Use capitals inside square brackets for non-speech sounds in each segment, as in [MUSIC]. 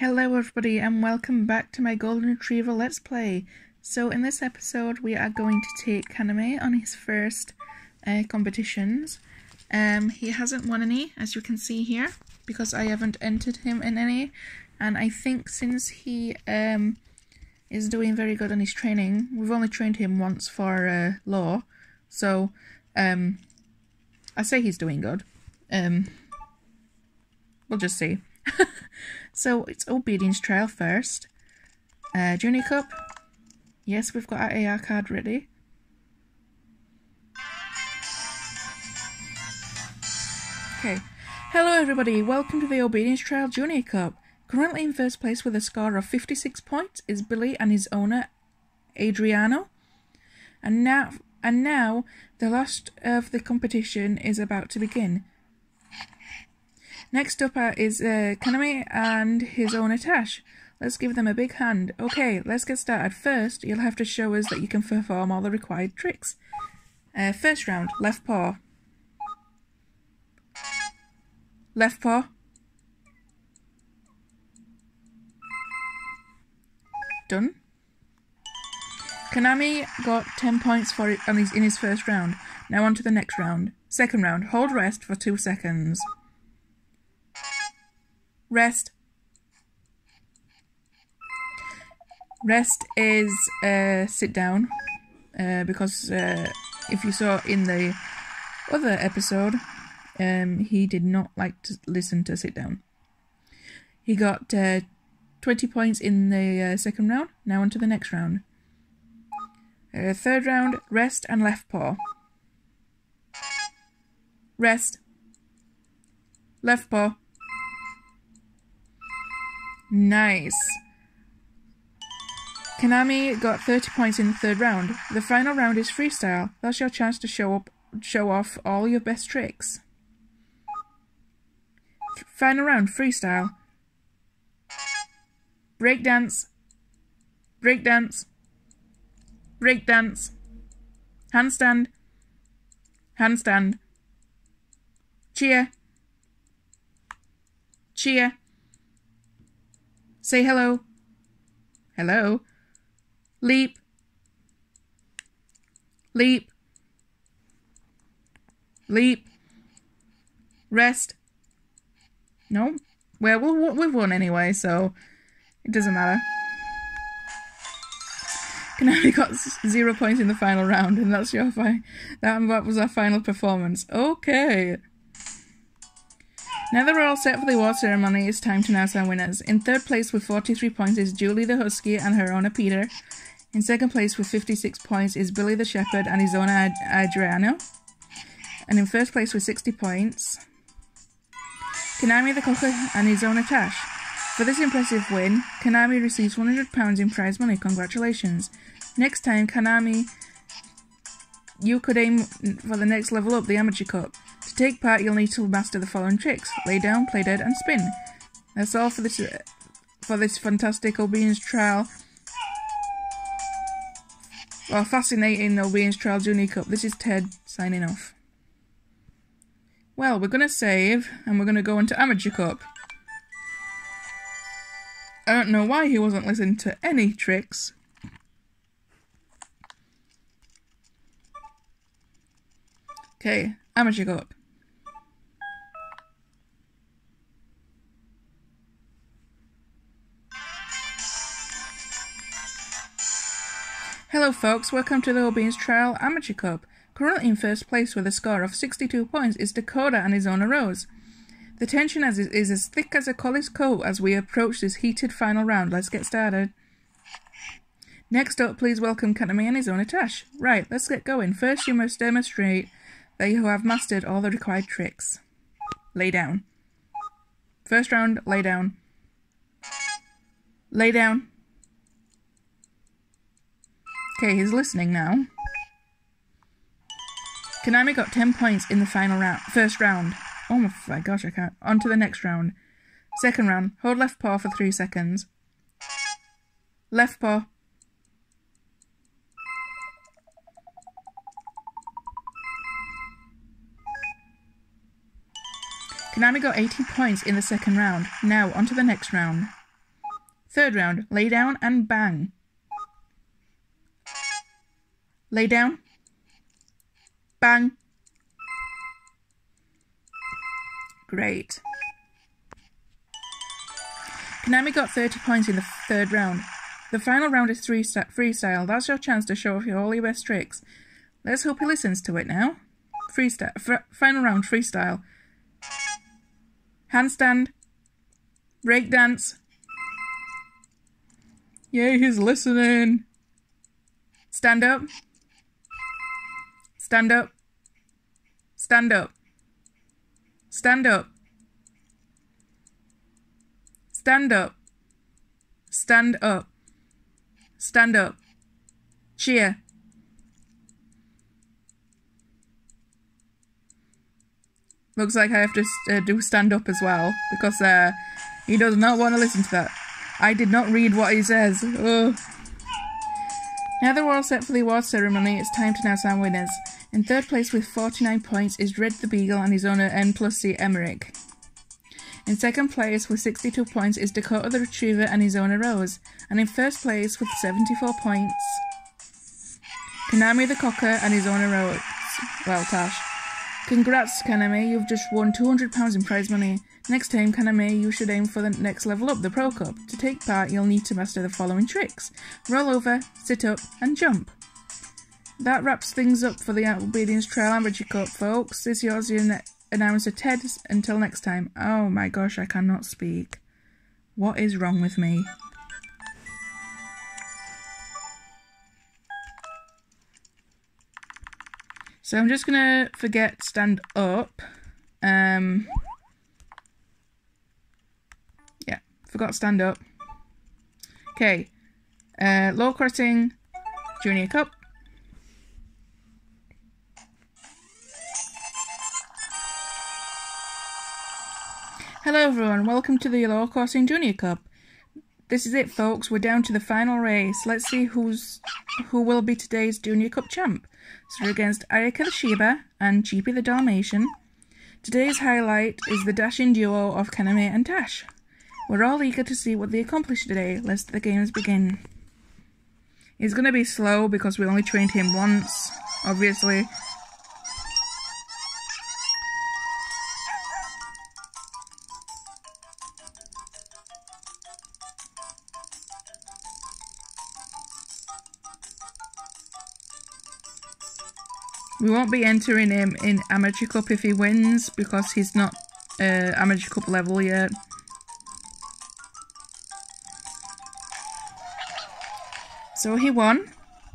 Hello everybody and welcome back to my Golden Retriever Let's Play. So in this episode we are going to take Kaname on his first uh, competitions. Um, he hasn't won any as you can see here because I haven't entered him in any and I think since he um, is doing very good on his training, we've only trained him once for uh, lure so um, I say he's doing good. Um, we'll just see. [LAUGHS] so it's obedience trial first. Uh, Junior Cup. Yes, we've got our AR card ready. Okay. Hello everybody, welcome to the Obedience Trial Junior Cup. Currently in first place with a score of 56 points is Billy and his owner, Adriano. And now, and now the last of the competition is about to begin. Next up is uh, Kaname and his owner Tash. Let's give them a big hand. Okay, let's get started. First, you'll have to show us that you can perform all the required tricks. Uh, first round, left paw. Left paw. Done. Kaname got 10 points for it on his, in his first round. Now on to the next round. Second round, hold rest for 2 seconds. Rest. Rest is uh, sit down uh, because uh, if you saw in the other episode, um, he did not like to listen to sit down. He got uh, 20 points in the uh, second round. Now on to the next round. Uh, third round, rest and left paw. Rest. Left paw. Nice. Kaname got 30 points in the third round. The final round is freestyle. That's your chance to show up show off all your best tricks. Final round, freestyle. Breakdance. Breakdance. Breakdance. Handstand. Handstand. Cheer. Cheer. Say hello. Hello. Leap. Leap. Leap. Rest. No? Well, we've won anyway, so it doesn't matter. Kaname got zero points in the final round, and that's your fi- that was our final performance. Okay. Now that we're all set for the award ceremony, it's time to announce our winners. In third place with 43 points is Julie the Husky and her owner Peter. In second place with 56 points is Billy the Shepherd and his owner Ad Adriano. And in first place with 60 points, Kaname the Cocker and his owner Tash. For this impressive win, Kaname receives £100 in prize money. Congratulations. Next time, Kaname, you could aim for the next level up, the Amateur Cup. Take part, you'll need to master the following tricks. Lay down, play dead, and spin. That's all for this uh, for this fantastic obedience trial. Well, fascinating obedience trial junior cup. This is Ted signing off. Well, we're going to save, and we're going to go into Amateur Cup. I don't know why he wasn't listening to any tricks. Okay, Amateur Cup. Hello folks, welcome to the Obedience Trial Amateur Cup. Currently in first place with a score of 62 points is Dakota and his owner Rose. The tension is as thick as a collie's coat as we approach this heated final round. Let's get started. Next up, please welcome Kaname and his owner Tash. Right, let's get going. First, you must demonstrate that you have mastered all the required tricks. Lay down. First round, lay down. Lay down. Okay, he's listening now. Kaname got 10 points in the final round, first round. Oh my gosh, I can't. On to the next round. Second round, hold left paw for 3 seconds. Left paw. Kaname got 18 points in the second round. Now, on to the next round. Third round, lay down and bang. Lay down. Bang. Great. Kaname got 30 points in the third round. The final round is three freestyle. That's your chance to show off your all your best tricks. Let's hope he listens to it now. Freestyle. final round, freestyle. Handstand. Breakdance. Yay, he's listening. Stand up. Stand up. Stand up. Stand up. Stand up. Stand up. Stand up. Cheer. Looks like I have to uh, do stand up as well because uh, he does not want to listen to that. I did not read what he says. Ugh. Now that we're all set for the award ceremony, it's time to announce our winners. In third place with 49 points is Red the Beagle and his owner N plus C Emmerich. In second place with 62 points is Dakota the Retriever and his owner Rose. And in first place with 74 points, Kaname the Cocker and his owner Rose. Well, Tash. Congrats, Kaname, you've just won £200 in prize money. Next time, Kaname, you should aim for the next level up, the Pro Cup. To take part, you'll need to master the following tricks. Roll over, sit up, and jump. That wraps things up for the Obedience Trail and Amateur Cup, folks. This is your announcer Ted. Until next time. Oh my gosh, I cannot speak. What is wrong with me? So I'm just gonna forget stand up. Um, yeah, forgot stand up. Okay, uh, lure coursing junior cup. Hello everyone, welcome to the Lure Coursing Junior Cup. This is it folks, we're down to the final race. Let's see who's who will be today's Junior Cup champ. So we're against Ayaka the Shiba and Cheapy the Dalmatian. Today's highlight is the dashing duo of Kaname and Tash. We're all eager to see what they accomplish today. Let's the games begin. It's going to be slow because we only trained him once, obviously. We won't be entering him in Amateur Cup if he wins because he's not uh, Amateur Cup level yet. So he won.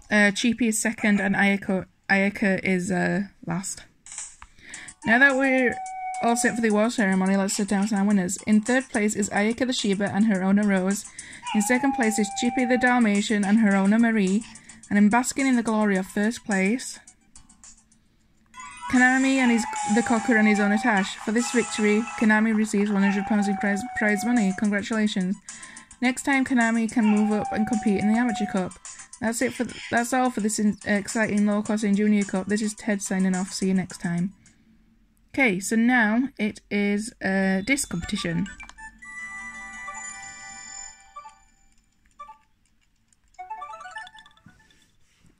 Uh, Cheapy is second and Ayaka, Ayaka is uh, last. Now that we're all set for the award ceremony, let's sit down to our winners. In third place is Ayaka the Shiba and her owner Rose. In second place is Chippy the Dalmatian and her owner Marie. And in basking in the glory of first place Kaname and his, the Cocker and his own Tash. For this victory, Kaname receives £100 in prize, prize money. Congratulations. Next time, Kaname can move up and compete in the Amateur Cup. That's it for that's all for this in, exciting lure coursing Junior Cup. This is Ted signing off. See you next time. Okay, so now it is a disc competition.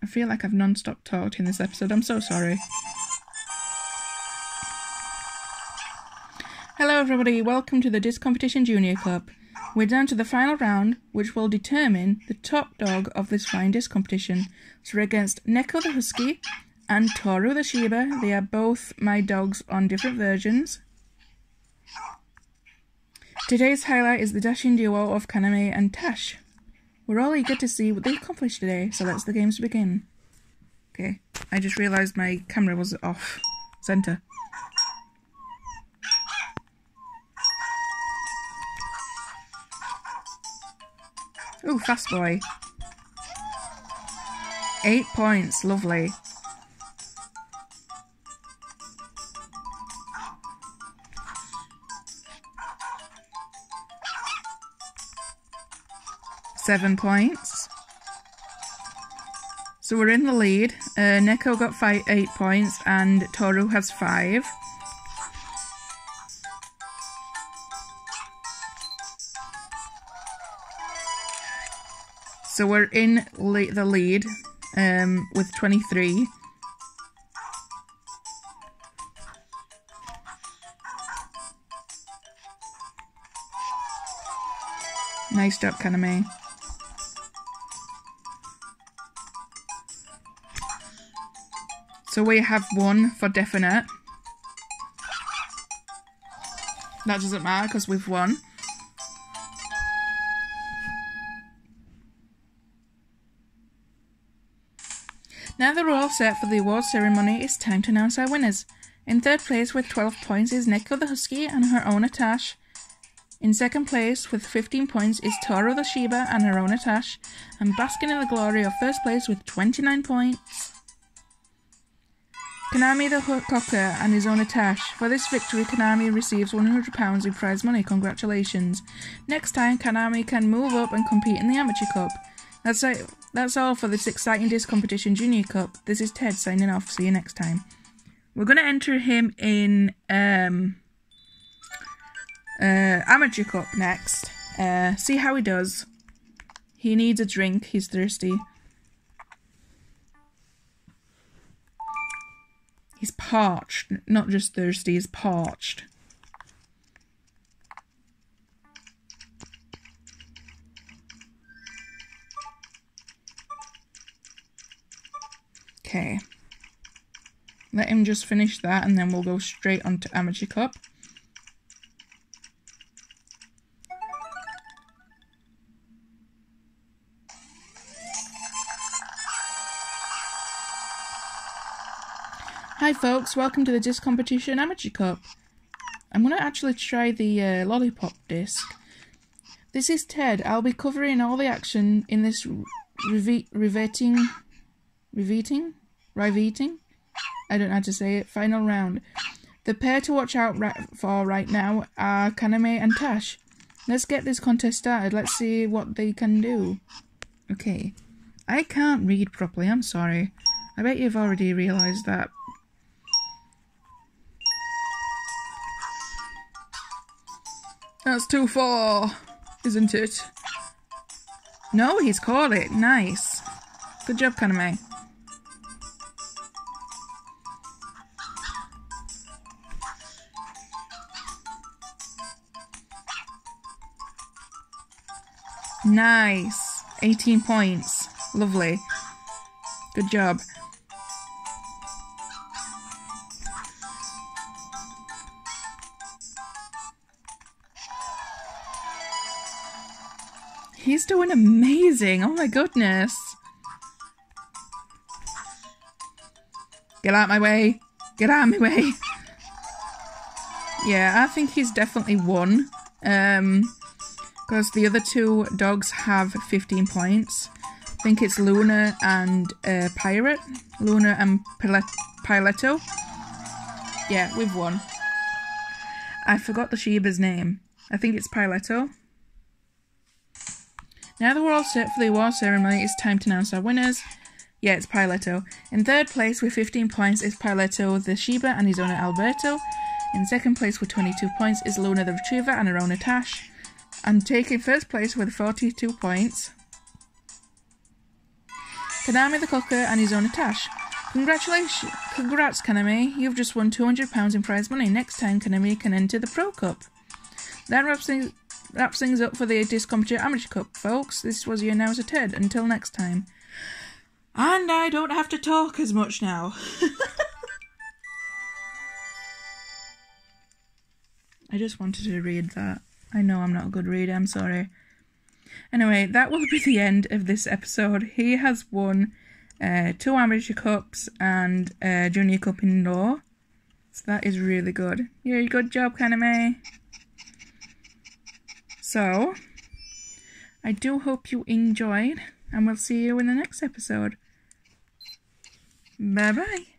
I feel like I've non-stop talked in this episode. I'm so sorry. Hello everybody, welcome to the Disc Competition Junior Cup. We're down to the final round, which will determine the top dog of this fine disc competition. So we're against Neko the Husky and Toru the Shiba. They are both my dogs on different versions. Today's highlight is the dashing duo of Kaname and Tash. We're all eager to see what they accomplished today, so let's the games begin. Okay, I just realised my camera was off centre. Ooh, fast boy. Eight points, lovely. Seven points. So we're in the lead. Uh, Neko got five, eight points and Toru has five. So we're in the lead um, with 23. Nice job, Kaname. So we have one for definite. That doesn't matter because we've won. Now that we're all set for the award ceremony, it's time to announce our winners. In third place with 12 points is Neko the Husky and her owner Tash. In second place with 15 points is Toro the Shiba and her owner Tash. And basking in the glory of first place with 29 points Kaname the Cocker and his owner Tash. For this victory, Kaname receives £100 in prize money. Congratulations. Next time, Kaname can move up and compete in the Amateur Cup. That's, it. That's all for this exciting disc competition Junior Cup. This is Ted signing off. See you next time. We're going to enter him in um, uh, Amateur Cup next. Uh, see how he does. He needs a drink. He's thirsty. He's parched, not just thirsty, he's parched. Okay. Let him just finish that and then we'll go straight onto Amateur Cup. Hi folks, welcome to the Disc Competition Amateur Cup. I'm going to actually try the uh, Lollipop disc. This is Ted. I'll be covering all the action in this reve reveting, reveting, riveting. I don't know how to say it, final round. The pair to watch out for right now are Kaname and Tash. Let's get this contest started. Let's see what they can do. Okay. I can't read properly, I'm sorry. I bet you've already realised that. That's too far, isn't it? No, he's caught it. Nice. Good job, Kaname. Nice. 18 points. Lovely. Good job. He's doing amazing. Oh my goodness. Get out my way. Get out my way. [LAUGHS] Yeah, I think he's definitely won. Um, because the other two dogs have 15 points. I think it's Luna and uh, Pirate. Luna and Piletto. Yeah, we've won. I forgot the Shiba's name. I think it's Piletto. Now that we're all set for the award ceremony, it's time to announce our winners. Yeah, it's Piletto. In third place with 15 points is Piletto the Shiba and his owner Alberto. In second place with 22 points is Luna the Retriever and her owner Tash. And taking first place with 42 points, Kaname the Cocker and his owner Tash. Congratulations, congrats Kaname, you've just won £200 in prize money. Next time Kaname can enter the Pro Cup. That wraps things wraps things up for the Disc Amateur Cup, folks. This was your announcer Ted. Until next time. And I don't have to talk as much now. [LAUGHS] I just wanted to read that. I know I'm not a good reader, I'm sorry. Anyway, that will be [LAUGHS] the end of this episode. He has won uh, two amateur cups and a junior cup in lure. So that is really good. Yeah, good job, Kaname. So, I do hope you enjoyed, and we'll see you in the next episode. Bye bye.